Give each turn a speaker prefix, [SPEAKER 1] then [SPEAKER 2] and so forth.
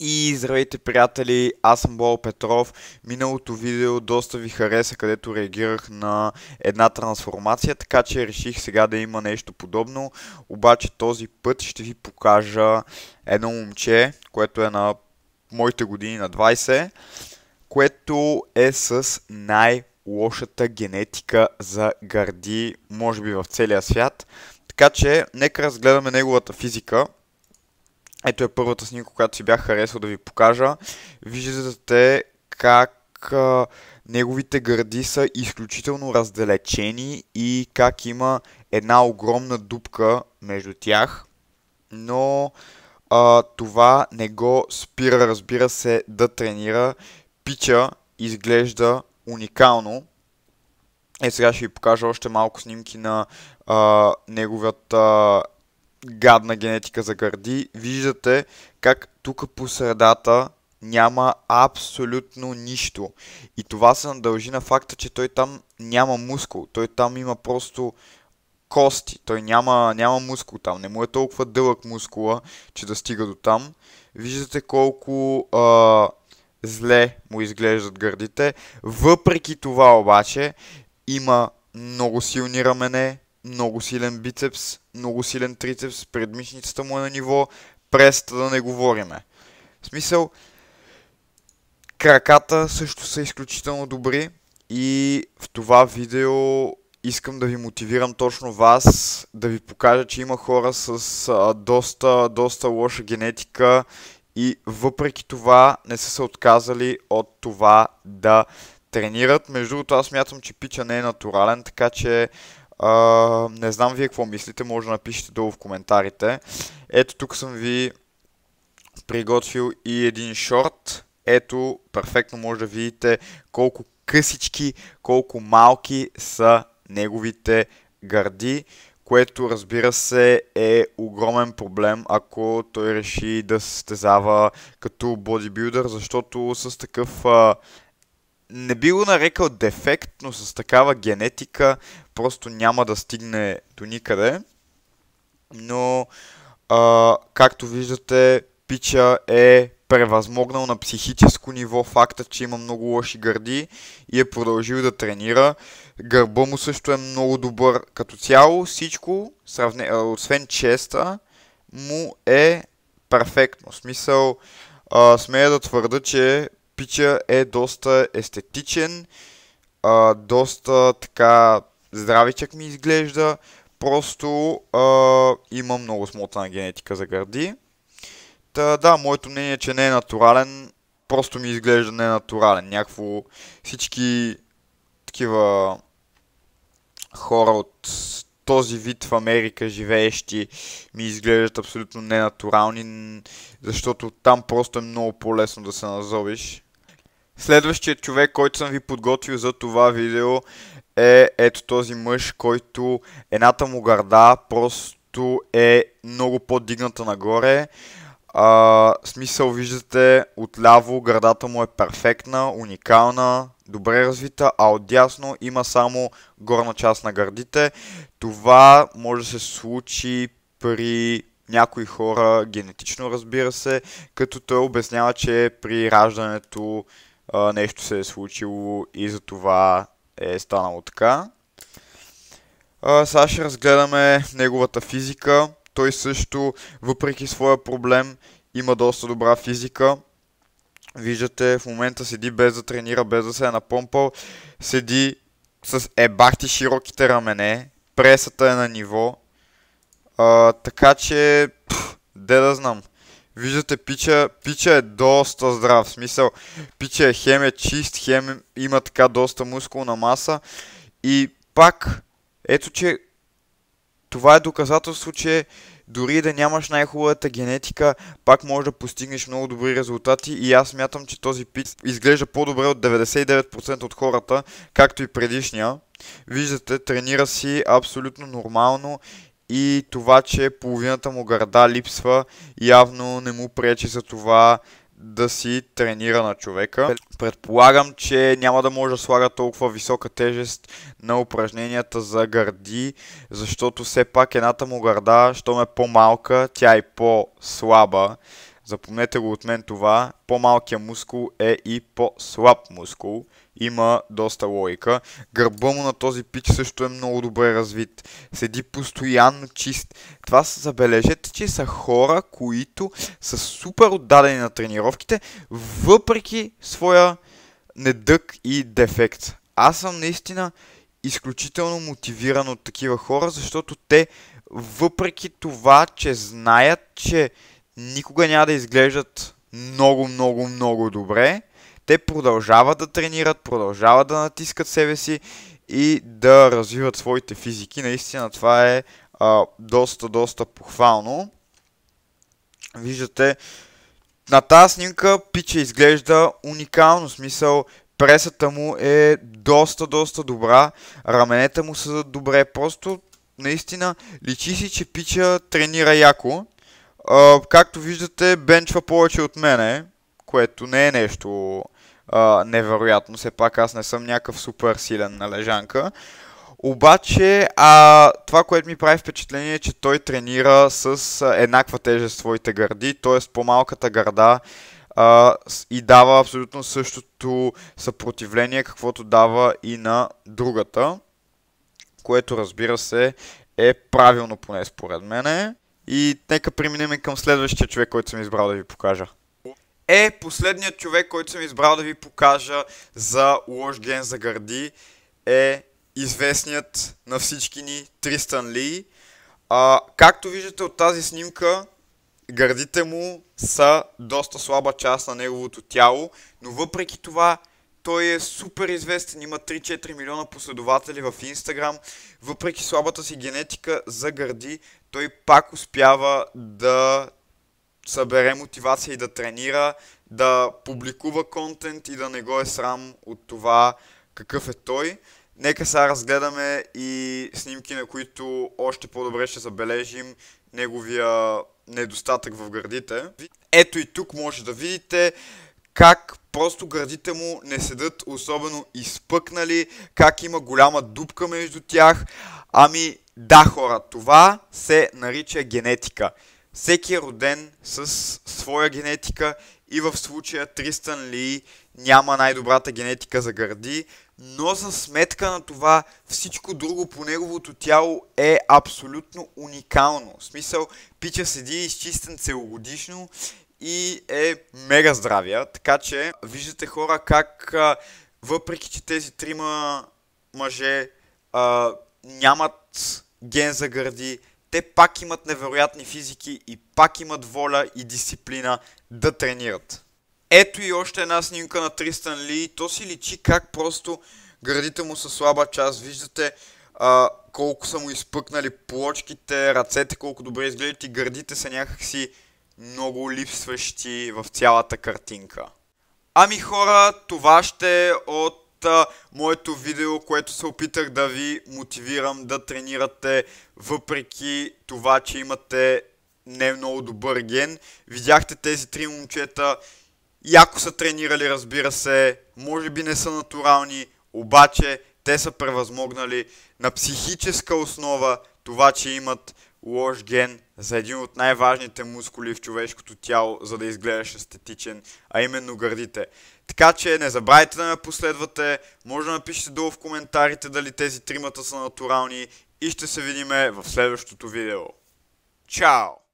[SPEAKER 1] И здравейте приятели, аз съм Бол Петров. Миналото видео доста ви хареса, където реагирах на една трансформация, така че реших сега да има нещо подобно. Обаче този път ще ви покажа едно момче, което е на моите години на 20, което е с най-лошата генетика за гърди, може би в целия свят. Така че, нека разгледаме неговата физика. Ето е първата снимка, която си бях харесал да ви покажа. Виждате как а, неговите гърди са изключително раздалечени и как има една огромна дупка между тях. Но а, това не го спира, разбира се, да тренира. Пича изглежда уникално. Е, сега ще ви покажа още малко снимки на а, неговата гадна генетика за гърди. Виждате как тук по средата няма абсолютно нищо. И това се надължи на факта, че той там няма мускул. Той там има просто кости. Той няма, няма мускул там. Не му е толкова дълъг мускула, че да стига до там. Виждате колко а, зле му изглеждат гърдите. Въпреки това обаче има много силни рамене, много силен бицепс, много силен трицепс, предмишницата му е на ниво, преста да не говориме. В смисъл, краката също са изключително добри и в това видео искам да ви мотивирам точно вас, да ви покажа, че има хора с а, доста, доста лоша генетика и въпреки това не са се отказали от това да тренират. Между другото аз смятам, че пича не е натурален, така че а, не знам вие какво мислите, може да напишете долу в коментарите. Ето тук съм ви приготвил и един шорт. Ето, перфектно може да видите колко късички, колко малки са неговите гърди, което разбира се е огромен проблем, ако той реши да състезава като бодибилдър, защото с такъв а, не би го нарекал дефект, но с такава генетика просто няма да стигне до никъде. Но, а, както виждате, Пича е превъзмогнал на психическо ниво факта, че има много лоши гърди и е продължил да тренира. Гърба му също е много добър. Като цяло всичко, сравне, освен честа, му е перфектно. В смисъл, а, смея да твърда, че пича е доста естетичен, а, доста така здравичък ми изглежда, просто а, има много смотана генетика за гърди. Та, да, моето мнение е, че не е натурален, просто ми изглежда ненатурален. Някакво всички такива хора от този вид в Америка живеещи ми изглеждат абсолютно ненатурални, защото там просто е много по-лесно да се назовиш. Следващият човек, който съм ви подготвил за това видео е ето този мъж, който едната му гърда просто е много по-дигната нагоре. А, смисъл виждате отляво гърдата му е перфектна, уникална, добре развита, а отдясно има само горна част на гърдите. Това може да се случи при някои хора генетично, разбира се, като той обяснява, че при раждането а, нещо се е случило и за това е станало така. Сега ще разгледаме неговата физика. Той също, въпреки своя проблем, има доста добра физика. Виждате, в момента седи без да тренира, без да се е напомпал. Седи с ебахти широките рамене. Пресата е на ниво. А, така че, пф, де да знам. Виждате, пича, пича е доста здрав. В смисъл, пича е хем е чист, хем има така доста мускулна маса. И пак, ето че това е доказателство, че дори да нямаш най-хубавата генетика, пак можеш да постигнеш много добри резултати и аз смятам, че този пит изглежда по-добре от 99% от хората, както и предишния. Виждате, тренира си абсолютно нормално и това, че половината му гърда липсва, явно не му пречи за това да си тренира на човека. Предполагам, че няма да може да слага толкова висока тежест на упражненията за гърди, защото все пак едната му гърда, щом е по-малка, тя е по-слаба. Запомнете го от мен това. По-малкият мускул е и по-слаб мускул. Има доста логика. Гърба му на този пич също е много добре развит. Седи постоянно чист. Това забележете, че са хора, които са супер отдадени на тренировките, въпреки своя недък и дефект. Аз съм наистина изключително мотивиран от такива хора, защото те, въпреки това, че знаят, че никога няма да изглеждат много, много, много добре, те продължават да тренират, продължават да натискат себе си и да развиват своите физики. Наистина това е а, доста, доста похвално. Виждате, на тази снимка пича изглежда уникално, смисъл пресата му е доста, доста добра, раменете му са добре, просто наистина личи си, че пича тренира яко. Както виждате, бенчва повече от мене, което не е нещо а, невероятно. Все пак аз не съм някакъв супер силен на лежанка. Обаче, а, това, което ми прави впечатление е, че той тренира с а, еднаква тежест своите гърди, т.е. по-малката гърда а, и дава абсолютно същото съпротивление, каквото дава и на другата, което разбира се е правилно поне според мене. И нека преминем към следващия човек, който съм избрал да ви покажа. Е, последният човек, който съм избрал да ви покажа за лош ген за гърди е известният на всички ни Тристан Ли. А, както виждате от тази снимка, гърдите му са доста слаба част на неговото тяло, но въпреки това той е супер известен, има 3-4 милиона последователи в Инстаграм. Въпреки слабата си генетика за гърди, той пак успява да събере мотивация и да тренира, да публикува контент и да не го е срам от това какъв е той. Нека сега разгледаме и снимки, на които още по-добре ще забележим неговия недостатък в гърдите. Ето и тук може да видите как просто гърдите му не седат особено изпъкнали, как има голяма дупка между тях. Ами да хора, това се нарича генетика. Всеки е роден с своя генетика и в случая Тристан Ли няма най-добрата генетика за гърди, но за сметка на това всичко друго по неговото тяло е абсолютно уникално. В смисъл, пича седи изчистен целогодишно и е мега здравия. Така че виждате хора как въпреки, че тези трима мъже а, нямат ген за гърди, те пак имат невероятни физики и пак имат воля и дисциплина да тренират. Ето и още една снимка на Тристан Ли. То си личи как просто градите му са слаба част. Виждате а, колко са му изпъкнали плочките, ръцете колко добре изглеждат и гърдите са някакси много липсващи в цялата картинка. Ами хора, това ще е от моето видео, което се опитах да ви мотивирам да тренирате въпреки това, че имате не много добър ген. Видяхте тези три момчета, яко са тренирали, разбира се, може би не са натурални, обаче те са превъзмогнали на психическа основа това, че имат лош ген за един от най-важните мускули в човешкото тяло, за да изгледаш естетичен, а именно гърдите. Така че не забравяйте да ме последвате, може да напишете долу в коментарите дали тези тримата са натурални и ще се видиме в следващото видео. Чао!